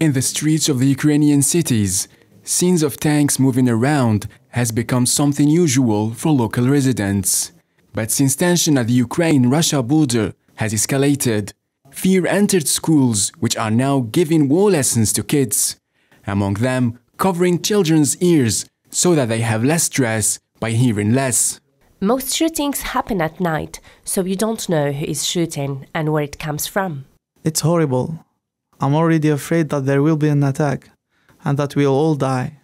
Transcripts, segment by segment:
In the streets of the Ukrainian cities, scenes of tanks moving around has become something usual for local residents. But since tension at the Ukraine-Russia border has escalated, fear entered schools which are now giving war lessons to kids, among them covering children's ears so that they have less stress by hearing less. Most shootings happen at night, so you don't know who is shooting and where it comes from. It's horrible. I'm already afraid that there will be an attack and that we'll all die.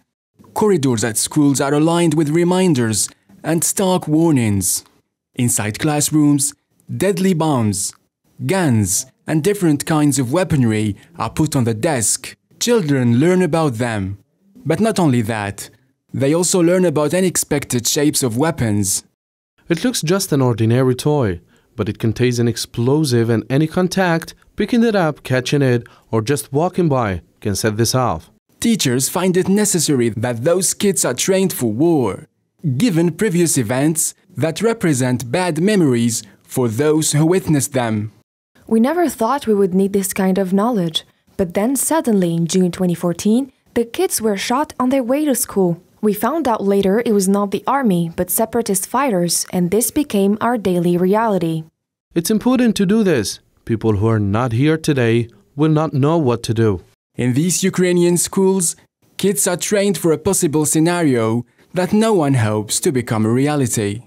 Corridors at schools are aligned with reminders and stark warnings. Inside classrooms, deadly bombs, guns, and different kinds of weaponry are put on the desk. Children learn about them. But not only that, they also learn about unexpected shapes of weapons. It looks just an ordinary toy, but it contains an explosive and any contact, picking it up, catching it, or just walking by can set this off. Teachers find it necessary that those kids are trained for war, given previous events that represent bad memories for those who witnessed them. We never thought we would need this kind of knowledge, but then suddenly in June 2014, the kids were shot on their way to school. We found out later it was not the army, but separatist fighters, and this became our daily reality. It's important to do this. People who are not here today will not know what to do. In these Ukrainian schools, kids are trained for a possible scenario that no one hopes to become a reality.